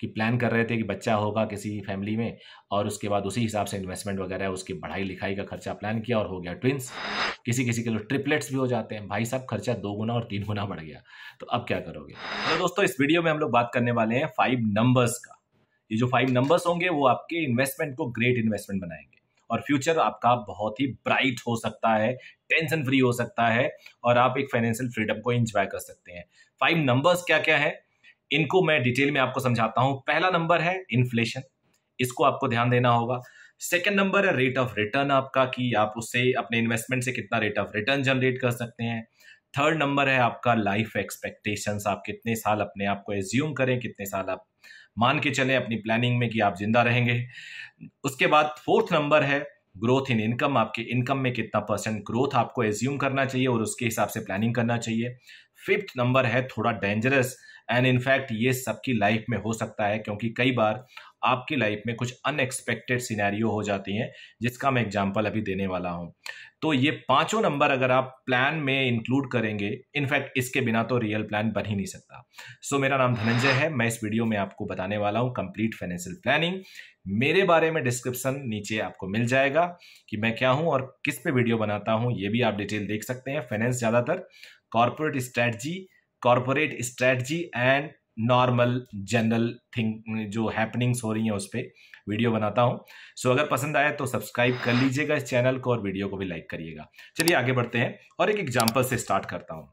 कि प्लान कर रहे थे कि बच्चा होगा किसी फैमिली में और उसके बाद उसी हिसाब से इन्वेस्टमेंट वगैरह, उसकी पढ़ाई लिखाई का खर्चा प्लान किया और हो गया ट्विंस किसी किसी के लिए ट्रिपलेट्स भी हो जाते हैं। भाई साहब, खर्चा दो गुना और तीन गुना बढ़ गया। तो अब क्या करोगे? तो दोस्तों, इस वीडियो में हम लोग बात करने वाले हैं फाइव नंबर्स का। ये जो फाइव नंबर्स होंगे, वो आपके इन्वेस्टमेंट को ग्रेट इन्वेस्टमेंट बनाएँगे। और फ्यूचर आपका बहुत ही ब्राइट हो सकता है टेंशन फ्री हो सकता है और आप एक फाइनेंशियल फ्रीडम को एंजॉय कर सकते हैं। फाइव नंबर्स क्या क्या है? इनको मैं डिटेल में आपको समझाता हूँ। पहला नंबर है इन्फ्लेशन इसको आपको ध्यान देना होगा। सेकेंड नंबर है रेट ऑफ़ रिटर्न आपका, कि आप उससे अपने इन्वेस्टमेंट से कितना रेट ऑफ़ रिटर्न जनरेट कर सकते हैं। थर्ड नंबर है आपका लाइफ एक्सपेक्टेशंस आप कितने साल अपने आप को एज्यूम करें, कितने साल आप मान के चलें अपनी प्लानिंग में कि आप ज़िंदा रहेंगे। उसके बाद फोर्थ नंबर है ग्रोथ इन इनकम आपके इनकम में कितना परसेंट ग्रोथ आपको एज्यूम करना चाहिए और उसके हिसाब से प्लानिंग करना चाहिए। फिफ्थ नंबर है थोड़ा डेंजरस एंड इनफैक्ट ये सबकी लाइफ में हो सकता है क्योंकि कई बार आपकी लाइफ में कुछ अनएक्सपेक्टेड सिनेरियो हो जाती हैं जिसका मैं एग्जांपल अभी देने वाला हूँ। तो ये पाँचों नंबर अगर आप प्लान में इंक्लूड करेंगे इनफैक्ट इसके बिना तो रियल प्लान बन ही नहीं सकता। सो so, मेरा नाम धनंजय है मैं इस वीडियो में आपको बताने वाला हूँ कंप्लीट फाइनेंशियल प्लानिंग मेरे बारे में डिस्क्रिप्शन नीचे आपको मिल जाएगा कि मैं क्या हूँ और किस पे वीडियो बनाता हूँ ये भी आप डिटेल देख सकते हैं। फाइनेंस ज़्यादातर corporate strategy corporate strategy and normal general thing जो हैपनिंग्स हो रही हैं उस पर वीडियो बनाता हूँ। सो so, अगर पसंद आए तो सब्सक्राइब कर लीजिएगा इस चैनल को और वीडियो को भी लाइक करिएगा। चलिए आगे बढ़ते हैं और एक एग्ज़ाम्पल से स्टार्ट करता हूँ।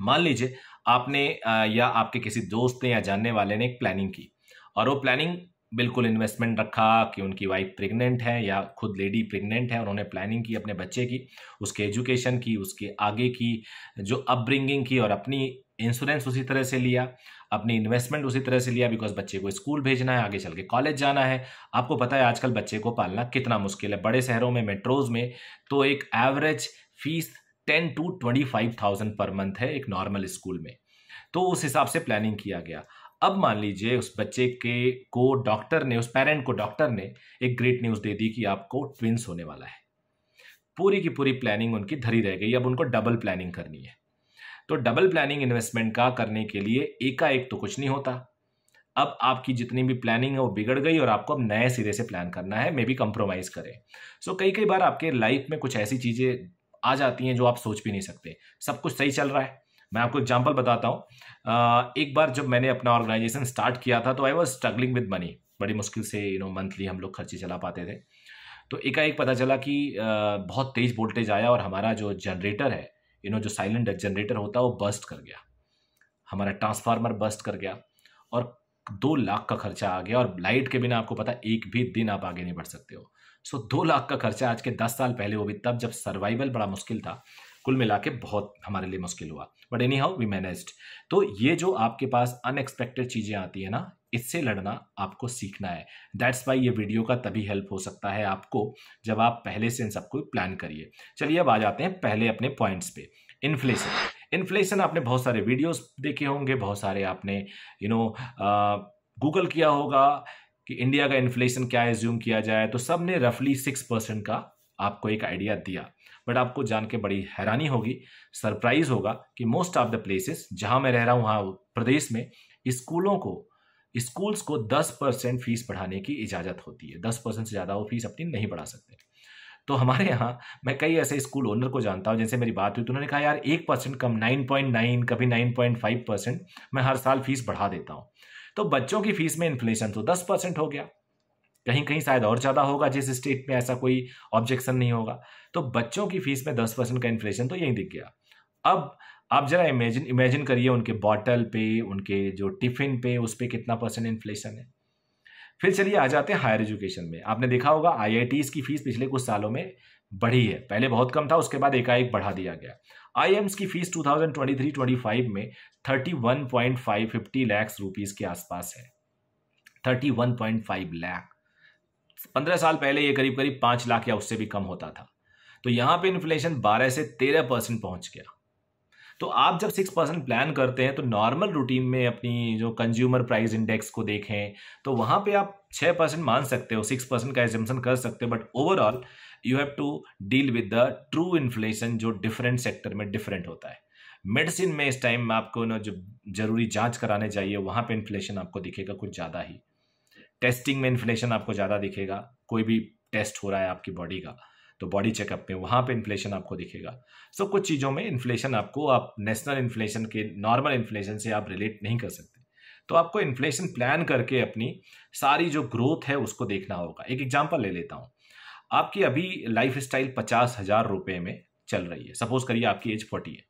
मान लीजिए आपने या आपके किसी दोस्त ने या जानने वाले ने एक प्लानिंग की और वो प्लानिंग बिल्कुल इन्वेस्टमेंट रखा कि उनकी वाइफ प्रेग्नेंट है या खुद लेडी प्रेग्नेंट है उन्होंने प्लानिंग की अपने बच्चे की उसके एजुकेशन की उसके आगे की जो अपब्रिंगिंग की और अपनी इंश्योरेंस उसी तरह से लिया, अपनी इन्वेस्टमेंट उसी तरह से लिया बिकॉज़ बच्चे को स्कूल भेजना है, आगे चल के कॉलेज जाना है। आपको पता है आजकल बच्चे को पालना कितना मुश्किल है, बड़े शहरों में मेट्रोज में तो एक average fees ten to twenty five thousand per month है एक नॉर्मल स्कूल में। तो उस हिसाब से प्लानिंग किया गया। अब मान लीजिए उस बच्चे के को डॉक्टर ने, उस पेरेंट को डॉक्टर ने एक ग्रेट न्यूज़ दे दी कि आपको ट्विंस होने वाला है। पूरी की पूरी प्लानिंग उनकी धरी रह गई, अब उनको डबल प्लानिंग करनी है। तो डबल प्लानिंग इन्वेस्टमेंट का करने के लिए एकाएक तो कुछ नहीं होता। अब आपकी जितनी भी प्लानिंग है वो बिगड़ गई और आपको अब नए सिरे से प्लान करना है, मे बी कंप्रोमाइज करें। सो कई कई बार आपके लाइफ में कुछ ऐसी चीज़ें आ जाती हैं जो आप सोच भी नहीं सकते। सब कुछ सही चल रहा है। मैं आपको एग्ज़ाम्पल बताता हूँ। एक बार जब मैंने अपना ऑर्गेनाइजेशन स्टार्ट किया था तो I was struggling with money बड़ी मुश्किल से यू नो मंथली हम लोग खर्चे चला पाते थे। तो एकाएक पता चला कि बहुत तेज वोल्टेज आया और हमारा जो जनरेटर है यू नो जो साइलेंट जनरेटर होता है, वो बस्ट कर गया। हमारा ट्रांसफार्मर बस्ट कर गया और दो लाख का खर्चा आ गया और लाइट के बिना आपको पता एक भी दिन आप आगे नहीं बढ़ सकते हो। सो दो लाख का खर्चा आज के दस साल पहले वो भी तब जब सर्वाइवल बड़ा मुश्किल था कुल मिला के बहुत हमारे लिए मुश्किल हुआ। But anyhow we manage तो ये जो आपके पास अनएक्सपेक्टेड चीज़ें आती है ना, इससे लड़ना आपको सीखना है। दैट्स वाई ये वीडियो का तभी हेल्प हो सकता है आपको, जब आप पहले से इन सबको प्लान करिए। चलिए अब आ जाते हैं पहले अपने पॉइंट्स पे। इन्फ्लेशन इन्फ्लेशन आपने बहुत सारे वीडियोस देखे होंगे, बहुत सारे आपने यू नो गूगल किया होगा कि इंडिया का इन्फ्लेशन क्या एज्यूम किया जाए। तो सबने रफली सिक्स परसेंट का आपको एक आइडिया दिया। बट आपको जान के बड़ी हैरानी होगी सरप्राइज़ होगा कि मोस्ट ऑफ़ द प्लेसेस जहाँ मैं रह रहा हूँ, वहाँ प्रदेश में स्कूलों को स्कूल्स को 10 परसेंट फ़ीस बढ़ाने की इजाज़त होती है। 10 परसेंट से ज़्यादा वो फ़ीस अपनी नहीं बढ़ा सकते। तो हमारे यहाँ मैं कई ऐसे स्कूल ओनर को जानता हूँ जैसे मेरी बात हुई तो उन्होंने कहा, यार, एक परसेंट कम 9.9 कभी 9.5 परसेंट मैं हर साल फ़ीस बढ़ा देता हूँ। तो बच्चों की फ़ीस में इन्फ्लेशन तो 10 परसेंट हो गया। कहीं कहीं शायद और ज़्यादा होगा, जिस स्टेट में ऐसा कोई ऑब्जेक्शन नहीं होगा। तो बच्चों की फ़ीस में दस परसेंट का इन्फ्लेशन तो यही दिख गया। अब आप जरा इमेजिन इमेजिन करिए उनके बॉटल पे, उनके जो टिफ़िन पे, उस पर कितना परसेंट इन्फ्लेशन है। फिर चलिए आ जाते हैं हायर एजुकेशन में। आपने देखा होगा आई की फ़ीस पिछले कुछ सालों में बढ़ी है। पहले बहुत कम था, उसके बाद एकाएक बढ़ा दिया गया। आई की फ़ीस 2023-25 में 31.550 लाख रुपीस के आसपास है। 31.5 लाख पंद्रह साल पहले ये करीब करीब पाँच लाख या उससे भी कम होता था। तो यहाँ पे इन्फ्लेशन बारह से तेरह परसेंट पहुँच गया। तो आप जब सिक्स परसेंट प्लान करते हैं तो नॉर्मल रूटीन में अपनी जो कंज्यूमर प्राइस इंडेक्स को देखें तो वहाँ पे आप छः परसेंट मान सकते हो सिक्स परसेंट का एजम्पन कर सकते हो but overall you have to deal with the true inflation जो डिफरेंट सेक्टर में डिफरेंट होता है। मेडिसिन में इस टाइम आपको ना जो ज़रूरी जाँच कराने चाहिए वहाँ पे इन्फ्लेशन आपको दिखेगा कुछ ज़्यादा ही। टेस्टिंग में इन्फ्लेशन आपको ज़्यादा दिखेगा कोई भी टेस्ट हो रहा है आपकी बॉडी का तो बॉडी चेकअप में वहाँ पे इन्फ्लेशन आपको दिखेगा। सो so, कुछ चीज़ों में इन्फ्लेशन आपको आप नेशनल इन्फ्लेशन के नॉर्मल इन्फ्लेशन से आप रिलेट नहीं कर सकते। तो आपको इन्फ्लेशन प्लान करके अपनी सारी जो ग्रोथ है उसको देखना होगा। एक एग्ज़ाम्पल ले लेता हूँ। आपकी अभी लाइफ स्टाइल पचास हज़ार रुपये में चल रही है। सपोज़ करिए आपकी एज फोर्टी है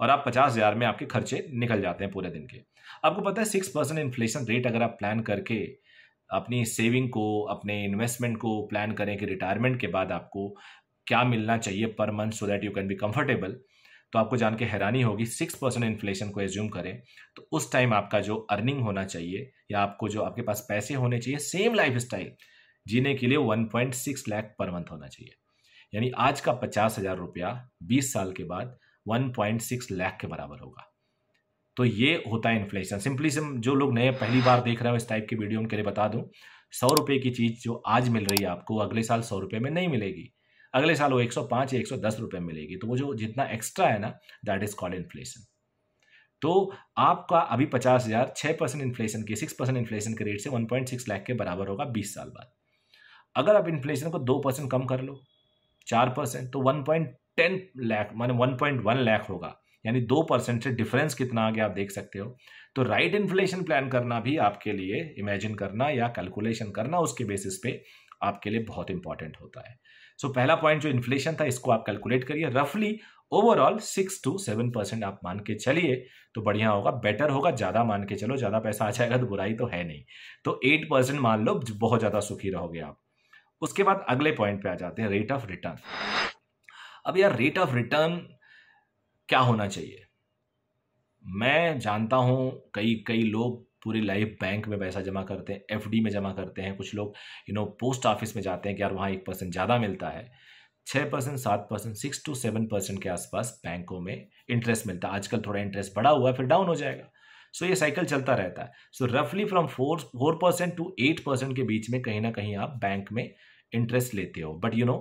और आप पचास हज़ार में आपके खर्चे निकल जाते हैं पूरे दिन के। आपको पता है सिक्स परसेंट इन्फ्लेशन रेट अगर आप प्लान करके अपनी सेविंग को, अपने इन्वेस्टमेंट को प्लान करें कि रिटायरमेंट के बाद आपको क्या मिलना चाहिए per month so that you can be comfortable तो आपको जान के हैरानी होगी। सिक्स परसेंट इन्फ्लेशन को एज्यूम करें तो उस टाइम आपका जो अर्निंग होना चाहिए या आपको जो आपके पास पैसे होने चाहिए सेम लाइफ स्टाइल जीने के लिए one point six lakh per month होना चाहिए। यानी आज का पचास हज़ार रुपया बीस साल के बाद वन पॉइंट सिक्स लाख के बराबर होगा। तो ये होता है इन्फ्लेशन सिंपली सिम जो लोग नए पहली बार देख रहे हो, इस टाइप की वीडियो उनके लिए बता दूँ, सौ रुपये की चीज़ जो आज मिल रही है आपको, अगले साल सौ रुपये में नहीं मिलेगी। अगले साल वो एक सौ पाँच या एक सौ दस रुपये मिलेगी। तो वो जो जितना एक्स्ट्रा है ना दैट इज़ कॉल्ड इन्फ्लेशन तो आपका अभी पचास हज़ार छः परसेंट इन्फ्लेशन के सिक्स परसेंट इन्फ्लेशन के रेट से वन पॉइंट सिक्स लाख के बराबर होगा बीस साल बाद। अगर आप इन्फ्लेशन को दो परसेंट कम कर लो, चार परसेंट तो वन पॉइंट टेन लाख, माने वन पॉइंट वन लाख होगा। यानी दो परसेंट से डिफरेंस कितना आ गया आप देख सकते हो। तो राइट इन्फ्लेशन प्लान करना भी आपके लिए इमेजिन करना या कैलकुलेशन करना उसके बेसिस पे आपके लिए बहुत इंपॉर्टेंट होता है। सो so, पहला पॉइंट जो इन्फ्लेशन था इसको आप कैलकुलेट करिए। रफली overall six to seven percent आप मान के चलिए तो बढ़िया होगा। बेटर होगा ज़्यादा मान के चलो। ज़्यादा पैसा आ जाएगा तो बुराई तो है नहीं। तो एट परसेंट मान लो बहुत ज़्यादा सुखी रहोगे आप। उसके बाद अगले पॉइंट पे आ जाते हैं रेट ऑफ़ रिटर्न अब यार रेट ऑफ़ रिटर्न क्या होना चाहिए? मैं जानता हूँ कई कई लोग पूरी लाइफ बैंक में पैसा जमा करते हैं एफडी में जमा करते हैं। कुछ लोग यू नो पोस्ट ऑफ़िस में जाते हैं कि यार वहाँ एक परसेंट ज़्यादा मिलता है। छः परसेंट सात percent six to seven percent के आसपास बैंकों में इंटरेस्ट मिलता है। आजकल थोड़ा इंटरेस्ट बढ़ा हुआ है फिर डाउन हो जाएगा। सो so, ये साइकिल चलता रहता है। सो रफली from four four percent to eight percent के बीच में कहीं ना कहीं आप बैंक में इंटरेस्ट लेते हो। बट यू नो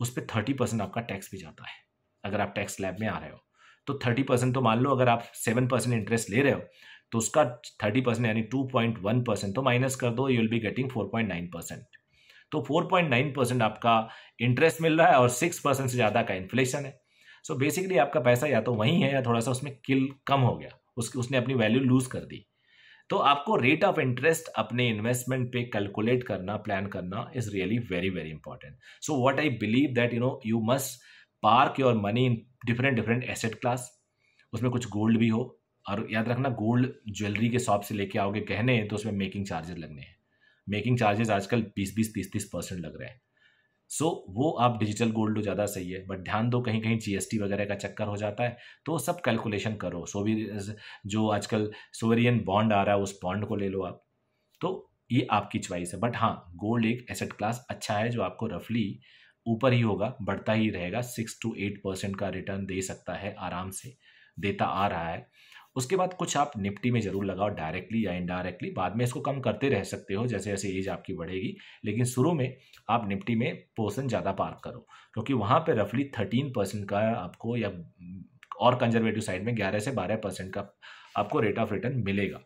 उस पर थर्टी परसेंट आपका टैक्स भी जाता है। अगर आप टैक्स लैब में आ रहे हो। तो थर्टी परसेंट तो मान लो, अगर आप सेवन परसेंट इंटरेस्ट ले रहे हो तो उसका थर्टी परसेंट यानी टू पॉइंट वन परसेंट तो माइनस कर दो you will be getting four point nine percent तो फोर पॉइंट नाइन परसेंट आपका इंटरेस्ट मिल रहा है और सिक्स परसेंट से ज़्यादा का इन्फ्लेशन है। सो so बेसिकली आपका पैसा या तो वहीं है या थोड़ा सा उसमें किल कम हो गया उसकी उसने अपनी वैल्यू लूज कर दी। तो आपको रेट ऑफ़ इंटरेस्ट अपने इन्वेस्टमेंट पे कैलकुलेट करना प्लान करना is really very very important so what I believe that you know you must park your money in different different asset class उसमें कुछ गोल्ड भी हो। और याद रखना गोल्ड ज्वेलरी के शॉप से लेके आओगे कहने तो उसमें मेकिंग चार्जेस लगने हैं। मेकिंग चार्जेस आजकल बीस बीस तीस तीस परसेंट लग रहे हैं। सो so, वो आप डिजिटल गोल्ड लो ज़्यादा सही है। बट ध्यान दो कहीं कहीं जीएसटी वगैरह का चक्कर हो जाता है तो सब कैलकुलेशन करो। सो भी जो आजकल सोवेरियन बॉन्ड आ रहा है उस बॉन्ड को ले लो आप। तो ये आपकी च्वाइस है। बट हाँ गोल्ड एक एसेट क्लास अच्छा है जो आपको रफली ऊपर ही होगा, बढ़ता ही रहेगा सिक्स टू एट परसेंट का रिटर्न दे सकता है, आराम से, देता आ रहा है। उसके बाद कुछ आप निफ्टी में ज़रूर लगाओ डायरेक्टली या इनडायरेक्टली बाद में इसको कम करते रह सकते हो, जैसे जैसे एज आपकी बढ़ेगी, लेकिन शुरू में आप निफ्टी में पोर्सन ज़्यादा पार्क करो, क्योंकि वहाँ पर रफली थर्टीन परसेंट का आपको या और कंजर्वेटिव साइड में ग्यारह से बारह परसेंट का आपको रेट ऑफ़ रिटर्न मिलेगा।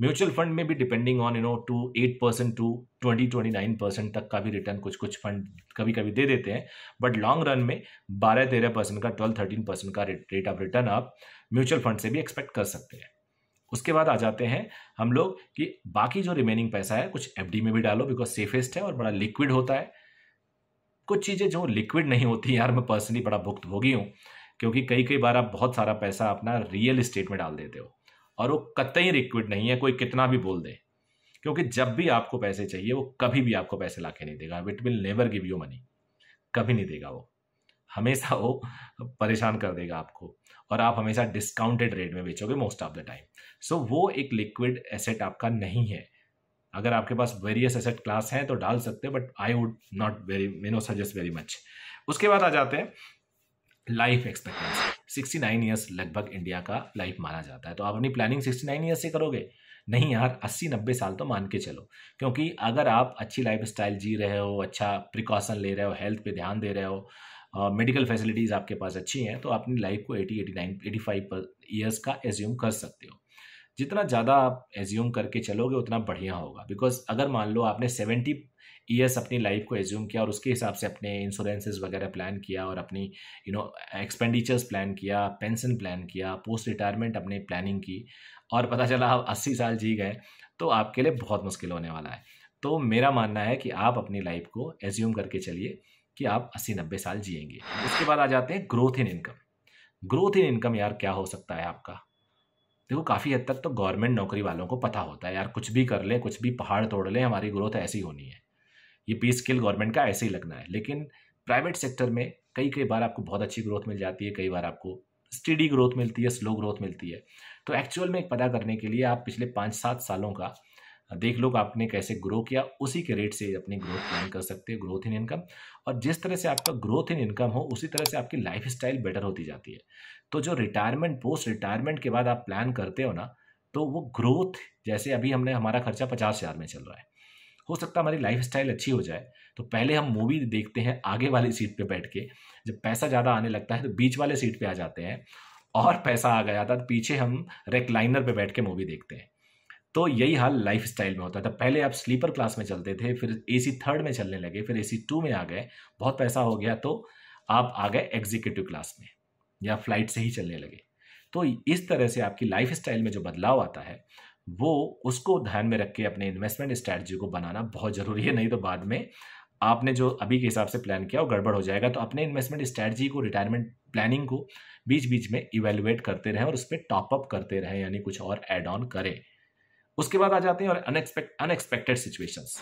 म्यूचुअल फंड में भी depending on you know two eight percent to twenty twenty nine percent तक का भी रिटर्न कुछ कुछ फंड कभी कभी दे देते हैं। बट लॉन्ग रन में बारह, तेरह परसेंट का ट्वेल्व थर्टीन परसेंट का रेट ऑफ़ रिटर्न आप म्यूचुअल फंड से भी एक्सपेक्ट कर सकते हैं। उसके बाद आ जाते हैं हम लोग कि बाकी जो रिमेनिंग पैसा है, कुछ एफडी में भी डालो बिकॉज़ सेफेस्ट है और बड़ा लिक्विड होता है। कुछ चीज़ें जो लिक्विड नहीं होती यार, मैं पर्सनली बड़ा भुक्त भोगी हूँ। क्योंकि कई कई बार आप बहुत सारा पैसा अपना रियल इस्टेट में डाल देते हो। और वो कतई लिक्विड नहीं है, कोई कितना भी बोल दे। क्योंकि जब भी आपको पैसे चाहिए, वो कभी भी आपको पैसे ला के नहीं देगा। It will never give you money कभी नहीं देगा वो। हमेशा वो परेशान कर देगा आपको। और आप हमेशा डिस्काउंटेड रेट में बेचोगे most of the time so वो एक लिक्विड एसेट आपका नहीं है। अगर आपके पास वेरियस एसेट क्लास हैं तो डाल सकते हैं but I would not very may no suggest very much उसके बाद आ जाते हैं life expectancy sixty nine years लगभग इंडिया का लाइफ माना जाता है। तो आप अपनी प्लानिंग सिक्सटी नाइन ईयर्स से करोगे? नहीं यार अस्सी नब्बे साल तो मान के चलो। क्योंकि अगर आप अच्छी लाइफ स्टाइल जी रहे हो अच्छा प्रिकॉशन ले रहे हो हेल्थ पे ध्यान दे रहे हो मेडिकल uh, फैसिलिटीज़ आपके पास अच्छी हैं तो अपनी लाइफ को eighty eighty nine eighty five years का एज्यूम कर सकते हो। जितना ज़्यादा आप एज्यूम करके चलोगे उतना बढ़िया होगा। बिकॉज़ अगर मान लो आपने सेवेंटी ईयर्स अपनी लाइफ को एज्यूम किया और उसके हिसाब से अपने इंश्योरेंसेज वगैरह प्लान किया और अपनी यू नो एक्सपेंडिचर्स प्लान किया पेंशन प्लान किया पोस्ट रिटायरमेंट अपने प्लानिंग की और पता चला आप अस्सी साल जी गए तो आपके लिए बहुत मुश्किल होने वाला है। तो मेरा मानना है कि आप अपनी लाइफ को एज्यूम करके चलिए कि आप अस्सी नब्बे साल जिएँगे। उसके बाद आ जाते हैं growth in income growth in income यार क्या हो सकता है आपका? देखो, काफ़ी हद तक तो गवर्नमेंट नौकरी वालों को पता होता है, यार कुछ भी कर लें, कुछ भी पहाड़ तोड़ लें, हमारी ग्रोथ ऐसी होनी है। ये पी स्किल गवर्नमेंट का ऐसे ही लगना है। लेकिन प्राइवेट सेक्टर में कई कई बार आपको बहुत अच्छी ग्रोथ मिल जाती है, कई बार आपको स्टडी ग्रोथ मिलती है स्लो ग्रोथ मिलती है। तो एक्चुअल में एक पता करने के लिए आप पिछले पाँच सात सालों का देख लो आपने कैसे ग्रो किया, उसी के रेट से अपनी ग्रोथ प्लान कर सकते हैं ग्रोथ इन इनकम और जिस तरह से आपका ग्रोथ इन इनकम हो, उसी तरह से आपकी लाइफ स्टाइल बेटर होती जाती है। तो जो रिटायरमेंट पोस्ट रिटायरमेंट के बाद आप प्लान करते हो ना तो वो ग्रोथ जैसे अभी हमने, हमारा खर्चा पचास हज़ार में चल रहा है। हो सकता है हमारी लाइफ स्टाइल अच्छी हो जाए। तो पहले हम मूवी देखते हैं, आगे वाली सीट पे बैठ के। जब पैसा ज़्यादा आने लगता है तो बीच वाले सीट पे आ जाते हैं और पैसा आ गया था तो पीछे हम रेक्लाइनर पे बैठ के मूवी देखते हैं। तो यही हाल लाइफ स्टाइल में होता था पहले आप स्लीपर क्लास में चलते थे, फिर ए सी थर्ड में चलने लगे, फिर ए सी टू में आ गए। बहुत पैसा हो गया तो आप आ गए एग्जीक्यूटिव क्लास में, या फ़्लाइट से ही चलने लगे। तो इस तरह से आपकी लाइफ स्टाइल में जो बदलाव आता है वो उसको ध्यान में रख के अपने इन्वेस्टमेंट स्ट्रैटेजी को बनाना बहुत ज़रूरी है, नहीं तो बाद में आपने जो अभी के हिसाब से प्लान किया वो गड़बड़ हो जाएगा। तो अपने इन्वेस्टमेंट स्ट्रैटेजी को रिटायरमेंट प्लानिंग को बीच बीच में इवेलुएट करते रहें और उस पर टॉपअप करते रहें, यानी कुछ और एड ऑन करें। उसके बाद आ जाते हैं और अनएक्सपेक्ट अनएक्सपेक्टेड सिचुएशंस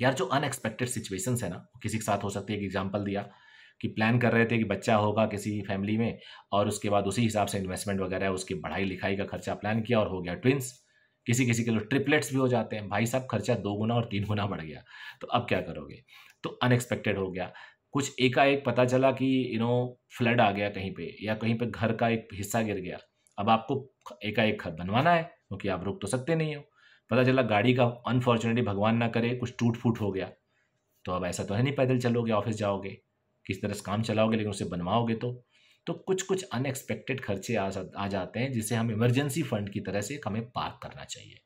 यार, जो अनएक्सपेक्टेड सिचुएशंस है ना किसी के साथ हो सकती है। एक एग्ज़ाम्पल दिया कि प्लान कर रहे थे कि बच्चा होगा किसी फैमिली में और उसके बाद उसी हिसाब से इन्वेस्टमेंट वगैरह, उसकी पढ़ाई लिखाई का खर्चा प्लान किया और हो गया ट्विंस किसी किसी के लोग ट्रिपलेट्स भी हो जाते हैं। भाई साहब, खर्चा दो गुना और तीन गुना बढ़ गया। तो अब क्या करोगे? तो अनएक्सपेक्टेड हो गया। कुछ एकाएक पता चला कि यू नो फ्लड आ गया कहीं पे या कहीं पे घर का एक हिस्सा गिर गया। अब आपको एकाएक घर बनवाना है, क्योंकि आप रुक तो सकते नहीं हो। पता चला गाड़ी का अनफॉर्चुनेटली भगवान ना करे, कुछ टूट फूट हो गया। तो अब ऐसा तो है नहीं, पैदल चलोगे, ऑफ़िस जाओगे। किस तरह से काम चलाओगे, लेकिन उसे बनवाओगे तो। तो कुछ कुछ अनएक्सपेक्टेड खर्चे आ, आ जाते हैं जिसे हम इमरजेंसी फंड की तरह से हमें पार्क करना चाहिए।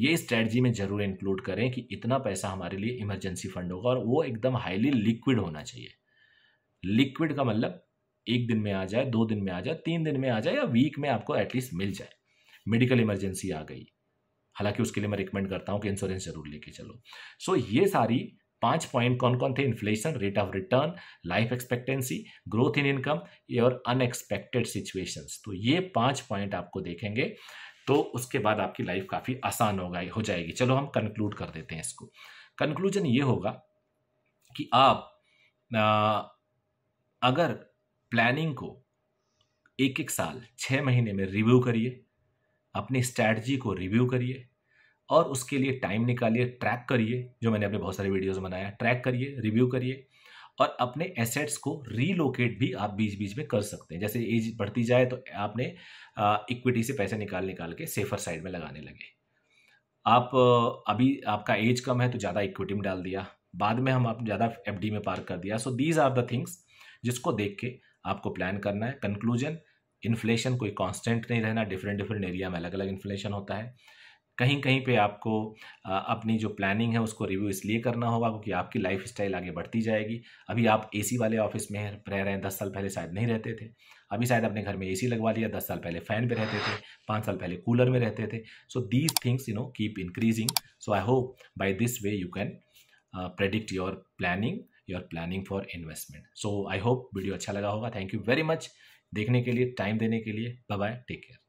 ये स्ट्रेटजी में ज़रूर इंक्लूड करें कि इतना पैसा हमारे लिए इमरजेंसी फंड होगा और वो एकदम हाईली लिक्विड होना चाहिए। लिक्विड का मतलब एक दिन में आ जाए दो दिन में आ जाए तीन दिन में आ जाए या वीक में आपको एटलीस्ट मिल जाए। मेडिकल इमरजेंसी आ गई। हालाँकि उसके लिए मैं रिकमेंड करता हूँ कि इंश्योरेंस ज़रूर लेके चलो। सो so, ये सारी पाँच पॉइंट कौन कौन थे? Inflation rate of return life expectancy growth in income और अनएक्सपेक्टेड सिचुएशंस तो ये पाँच पॉइंट आपको देखेंगे तो उसके बाद आपकी लाइफ काफ़ी आसान होगा हो जाएगी। चलो हम कंक्लूड कर देते हैं इसको। कंक्लूजन ये होगा कि आप आ, अगर प्लानिंग को एक एक साल छः महीने में रिव्यू करिए अपनी स्ट्रैटी को रिव्यू करिए और उसके लिए टाइम निकालिए ट्रैक करिए, जो मैंने अपने बहुत सारे वीडियोज़ बनाया ट्रैक करिए रिव्यू करिए और अपने एसेट्स को रीलोकेट भी आप बीच बीच में कर सकते हैं। जैसे एज बढ़ती जाए तो आपने इक्विटी से पैसे निकाल निकाल के सेफर साइड में लगाने लगे। आप अभी आपका एज कम है तो ज़्यादा इक्विटी में डाल दिया। बाद में हम आप ज़्यादा एफडी में पार्क कर दिया। So these are the things जिसको देख के आपको प्लान करना है। कंक्लूजन इन्फ्लेशन कोई कांस्टेंट नहीं रहना। डिफरेंट डिफरेंट एरिया में अलग अलग इन्फ्लेशन होता है। कहीं कहीं पे आपको अपनी जो प्लानिंग है उसको रिव्यू इसलिए करना होगा क्योंकि आपकी लाइफ स्टाइल आगे बढ़ती जाएगी। अभी आप एसी वाले ऑफ़िस में रह रहे हैं, दस साल पहले शायद नहीं रहते थे। अभी शायद अपने घर में एसी लगवा लिया, दस साल पहले फ़ैन पे रहते थे, पाँच साल पहले कूलर में रहते थे। So these things you know keep increasing so I hope by this way you can predict your planning your planning for investment so I hope video अच्छा लगा होगा। थैंक यू वेरी मच देखने के लिए time देने के लिए। Bye bye take care